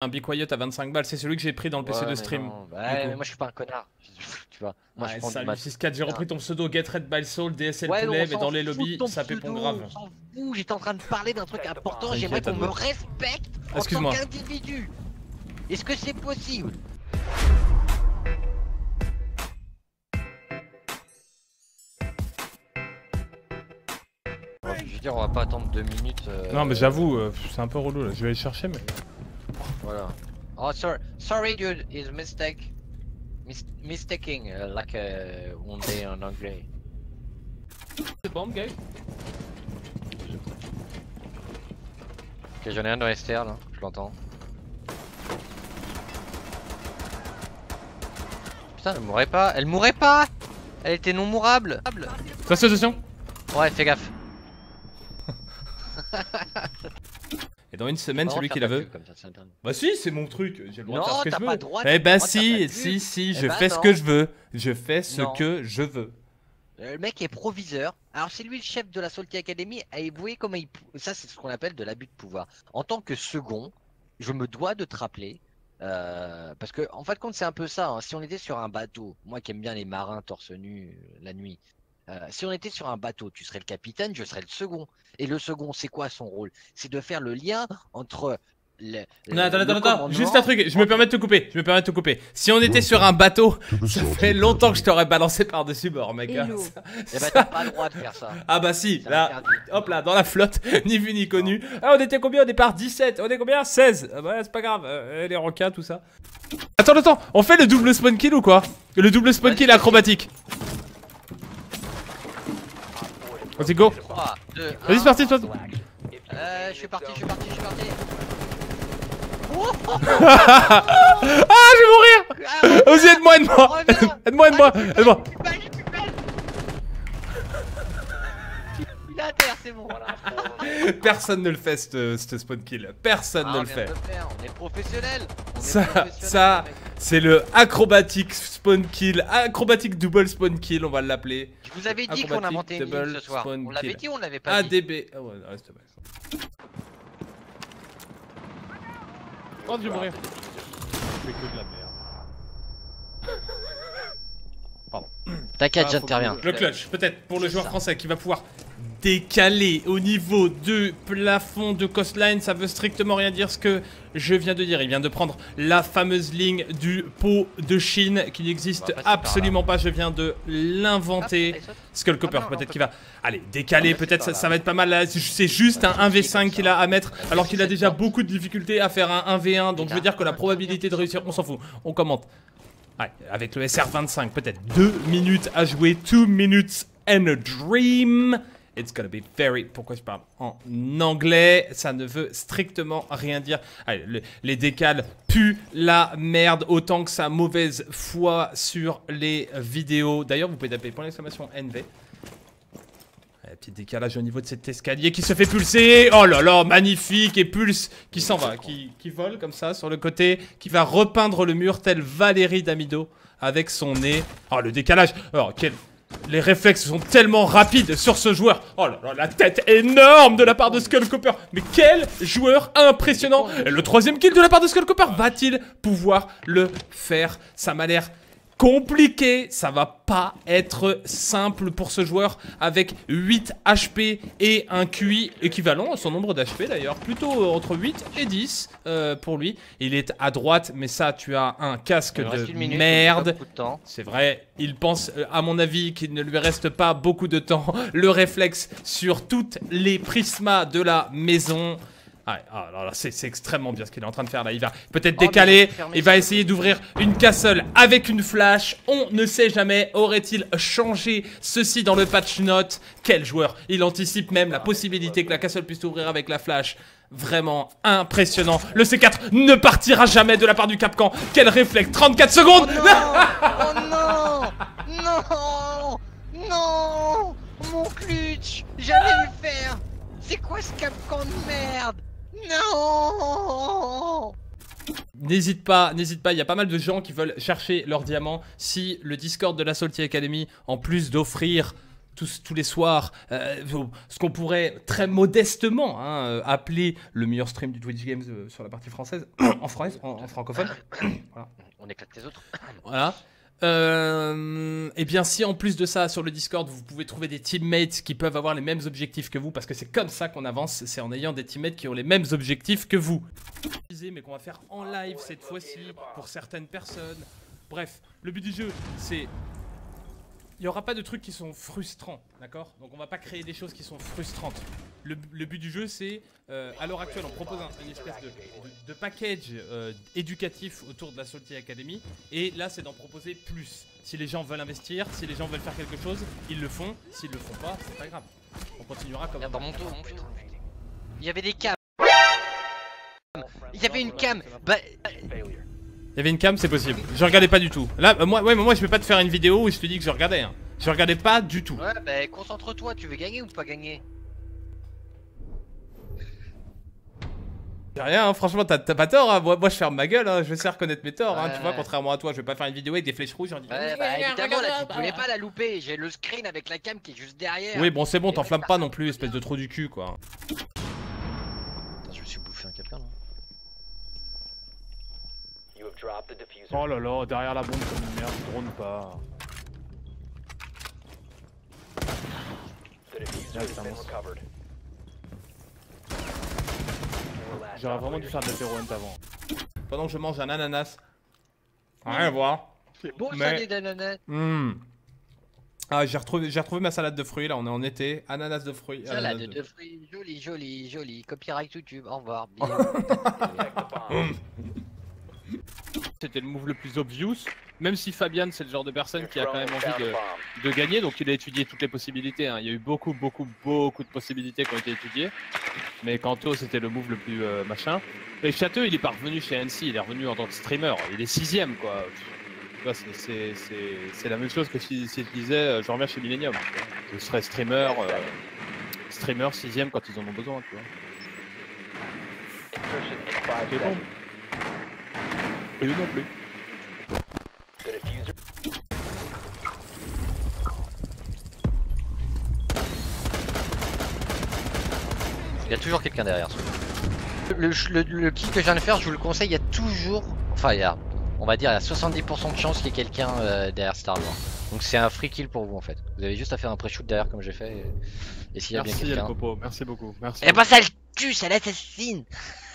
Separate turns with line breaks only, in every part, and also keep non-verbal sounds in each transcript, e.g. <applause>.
Un Be Quiet à 25 balles, c'est celui que j'ai pris dans le PC
Ouais,
de stream.
non, bah, ouais, mais moi je suis pas un connard. <laughs> Tu vois, moi je
Ouais, salut
mat.
6-4, j'ai repris ton pseudo Get Red by Soul, DSL
Ouais, on
mais dans les lobbies,
ton
ça pépon grave.
J'étais en train de parler d'un truc important, j'aimerais qu'on me respecte en tant qu'individu. Est-ce que c'est possible? Je veux dire, on va pas attendre deux minutes. euh,
Non, mais j'avoue, euh, c'est un peu relou là, je vais aller chercher, mais.
Voilà. Oh, sorry, sorry dude, is mistake. Mis mistaking, uh, like uh, on dit en anglais.
C'est bon, gars
Ok, j'en ai un dans STR là, je l'entends. Putain, elle mourrait pas, elle mourrait pas Elle était non mourable
Attention, attention
Ouais, fais gaffe. <laughs>
Dans une semaine, celui qui la veut.
ça.
Bah si, c'est mon truc, j'ai le droit de faire
Non,
ce que
t'as
je veux.
pas le droit,
eh bah si, si, si,
Eh
je
bah
fais ce que je veux. Je fais ce
Non.
que je veux.
Le mec est proviseur. Alors c'est lui le chef de la Salty Academy. Et vous voyez comment il... Ça c'est ce qu'on appelle de l'abus de pouvoir. En tant que second, je me dois de te rappeler. euh, parce que en fin de compte c'est un peu ça. hein. Si on était sur un bateau, moi qui aime bien les marins torse nu euh, la nuit. Euh, si on était sur un bateau, tu serais le capitaine, je serais le second. Et le second, c'est quoi son rôle? C'est de faire le lien entre le,
Non, attends,
le
attends, attends, juste un truc, je me permets de te couper, je me permets de te couper. Si on était sur un bateau, ça fait longtemps que je t'aurais balancé par-dessus bord, mec. Ça-
Eh ben t'as pas le droit de faire ça.
Ah bah si, là, hop là, dans la flotte, <laughs> ni vu ni connu. Ah, on était combien au départ? 17, on est combien? 16 ah bah c'est pas grave, euh, les requins, tout ça. Attends, attends, on fait le double spawn kill ou quoi? Le double spawn kill acrobatique. Vas-y, go
3, 2, 1.
Vas-y, c'est parti, toi
Euh, je suis parti, je suis parti, je suis parti. <laughs>
Ah, je vais mourir
Ah,
Vas-y, aide-moi, aide-moi. Aide-moi, aide-moi,
Ah,
aide-moi
belle, je suis belle, je suis belle. Il est à terre, c'est bon. <laughs>
Personne ne le fait, ce ce spawn kill. Personne
Ah,
ne le fait.
de le faire, On est professionnel.
Ça, ça, c'est le acrobatic spawn kill, acrobatic double spawn kill, on va l'appeler.
Je vous avais dit qu'on inventait une
double
ce soir.
spawn
On l'avait dit ou on l'avait pas dit
ADB. Ah ouais, reste pas. Oh, je vais mourir. Je fais que de la merde. <coughs>
T'inquiète,
Ah,
j'interviens.
Le clutch, peut-être pour le joueur
ça.
français qui va pouvoir décaler au niveau de plafond de coastline. Ça veut strictement rien dire ce que je viens de dire. Il vient de prendre la fameuse ligne du pot de Chine qui n'existe absolument pas. Je viens de l'inventer.
Ah,
Skullcopper,
Ah non, non,
peut-être qu'il va. Allez,
va
peut-être ça, va être pas mal. C'est juste un 1v5 qu'il a à mettre alors qu'il a déjà beaucoup de difficultés à faire un 1v1. Donc je veux dire que la probabilité de réussir, on s'en fout. On commente. Avec le SR25, peut-être 2 minutes à jouer, 2 minutes and a dream. It's gonna be very. Pourquoi je parle en anglais? Ça ne veut strictement rien dire. Allez, le- les décales puent la merde autant que sa mauvaise foi sur les vidéos. D'ailleurs, vous pouvez taper point d'exclamation NV. Petit décalage au niveau de cet escalier qui se fait pulser. Oh là là, magnifique. Et pulse qui s'en va, qui, qui vole comme ça sur le côté, qui va repeindre le mur tel Valérie Damido avec son nez. Oh, le décalage. Oh, quel. Les réflexes sont tellement rapides sur ce joueur. Oh là là, la tête énorme de la part de Skullcopper. Mais quel joueur impressionnant. Et le troisième kill de la part de Skullcopper. Va-t-il pouvoir le faire? Ça m'a l'air compliqué, ça va pas être simple pour ce joueur avec 8 HP et un QI équivalent à son nombre d'HP d'ailleurs, plutôt euh, entre 8 et 10 euh, pour lui. Il est à droite, mais ça tu as un casque de
minute,
merde. C'est vrai, il pense, euh, à mon avis, qu'il ne lui reste pas beaucoup de temps. <laughs> Le réflexe sur toutes les prismas de la maison. Ah, ah, là, là, c'est extrêmement bien ce qu'il est en train de faire là. Il va peut-être
Oh,
décaler. Il va essayer d'ouvrir une castle avec une flash. On ne sait jamais. Aurait-il changé ceci dans le patch note? Quel joueur? Il anticipe même la possibilité que la castle puisse ouvrir avec la flash. Vraiment impressionnant. Le C4 ne partira jamais de la part du Capcan. Quel réflexe 34 secondes
Oh non Non Non Mon clutch J'allais le faire C'est quoi ce capcan de merde? Non
N'hésite pas, n'hésite pas, il y a pas mal de gens qui veulent chercher leur diamant. Si le Discord de la Salty Academy, en plus d'offrir tous, tous les soirs euh, ce qu'on pourrait très modestement hein, euh, appeler le meilleur stream du Twitch Games euh, sur la partie française, <coughs> en française, en, en francophone. <coughs> voilà.
On éclate les autres. <coughs>
Voilà. Euh, et bien si en plus de ça sur le Discord vous pouvez trouver des teammates qui peuvent avoir les mêmes objectifs que vous parce que c'est comme ça qu'on avance, c'est en ayant des teammates qui ont les mêmes objectifs que vous. Mais qu'on va faire en live cette fois-ci pour certaines personnes. Bref, le but du jeu c'est il n'y aura pas de trucs qui sont frustrants, d'accord? Donc on va pas créer des choses qui sont frustrantes. Le, but du jeu c'est, euh, à l'heure actuelle, on propose un, une espèce de, package euh, éducatif autour de la Salty Academy, et là c'est d'en proposer plus. Si les gens veulent investir, si les gens veulent faire quelque chose, ils le font. S'ils le font pas, c'est pas grave. On continuera comme
dans mon. Il y avait des cams. Il y avait une cam. Bah,
Il y avait une cam, c'est possible. Je regardais pas du tout. Là, euh, moi, ouais, mais moi je peux pas te faire une vidéo où je te dis que je regardais. Hein. Je regardais pas du tout.
ouais, bah concentre-toi. Tu veux gagner ou pas gagner?
J'ai rien, hein, franchement, t'as pas tort. Hein. Moi, moi, je ferme ma gueule. Hein. Je sais reconnaître mes torts. hein.
Ouais,
Tu vois, contrairement à toi, je vais pas faire une vidéo avec des flèches rouges. en disant,
Ouais, bah évidemment, là, tu voulais pas la louper. J'ai le screen avec la cam qui est juste derrière.
Oui, bon, c'est bon, t'enflamme
personne
pas non plus, espèce de trou du cul, quoi.
Putain, je me suis bouffé un capin là.
Oh là là, derrière la bombe comme une merde, je drone pas. J'aurais vraiment dû faire de l'apéro hunt avant.
Pendant que je mange un ananas. Rien à voir.
Bon,
Mais-
salé d'ananas.
Hmm. Ah, j'ai retrouvé, j'ai retrouvé ma salade de fruits, là, on est en été. Ananas de fruits.
Salade
ananas
de fruits, joli, joli, joli. Copyright YouTube, au revoir. <laughs>
C'était le move le plus obvious, même si Fabian c'est le genre de personne qui a quand même envie de, de gagner, donc il a étudié toutes les possibilités. hein. Il y a eu beaucoup, beaucoup, beaucoup de possibilités qui ont été étudiées, mais Kanto c'était le move le plus euh, machin. Et Château il est pas revenu chez NC, il est revenu en tant que streamer, il est sixième quoi. Tu vois, c'est- la même chose que si, si je disais euh, je reviens chez Millennium. Je serais streamer, euh, streamer sixième quand ils en ont besoin, tu vois. Et eux non plus.
Il y a toujours quelqu'un derrière. Le, le, le kill que je viens de faire, je vous le conseille, il y a toujours. Enfin, il y a. On va dire, il y a 70% de chance qu'il y ait quelqu'un euh, derrière Star Wars. Donc c'est un free kill pour vous en fait. Vous avez juste à faire un pré-shoot derrière comme j'ai fait. Et, et s'il y a bien
Merci
quelqu'un.
El Popo, merci beaucoup. Merci.
Eh ben ça le tue, ça l'assassine <laughs>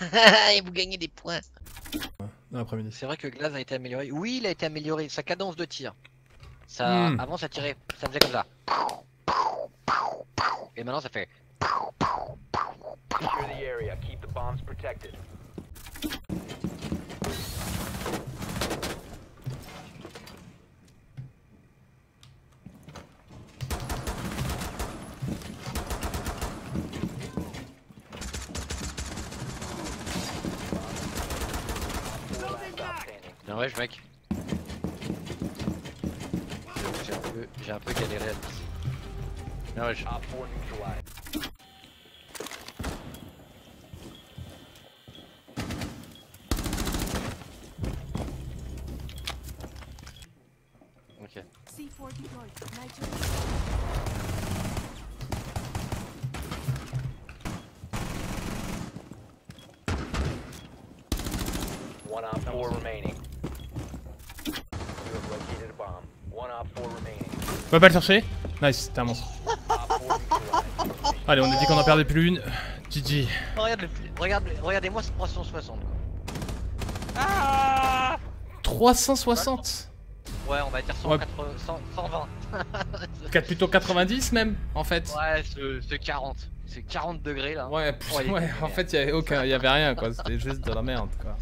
Et vous gagnez des points.
Dans l'après-midi.
C'est vrai que Glaze a été amélioré. Oui, il a été amélioré. Sa cadence de tir. Ça,
Hmm.
Avant, ça tirait. Ça faisait comme ça. Et maintenant, ça fait.
Secure the area. Keep the bombs protected.
Ouais, mec. J'ai un peu, j'ai un peu galéré à le Bien ouais,
Op 4 neutralized.
Ok.
C4 deployed. Nitro.
One op 4 remaining. Bomb. One op 4 remaining.
Tu peux pas le chercher Nice, t'es un monstre.
Op 4 neutralized.
Allez, on a dit qu'on en perdait plus une. GG.
Oh, regarde, le- regarde, regardez-moi ce 360. quoi.
360
Ouais, on va dire 180, 100 120.
4 plutôt 90 même, en fait.
Ouais, c'est c'est 40. C'est 40 degrés là.
Ouais, pff,
Ouais,
ouais, en fait, il y avait aucun, il y avait rien quoi, c'était juste de la merde quoi.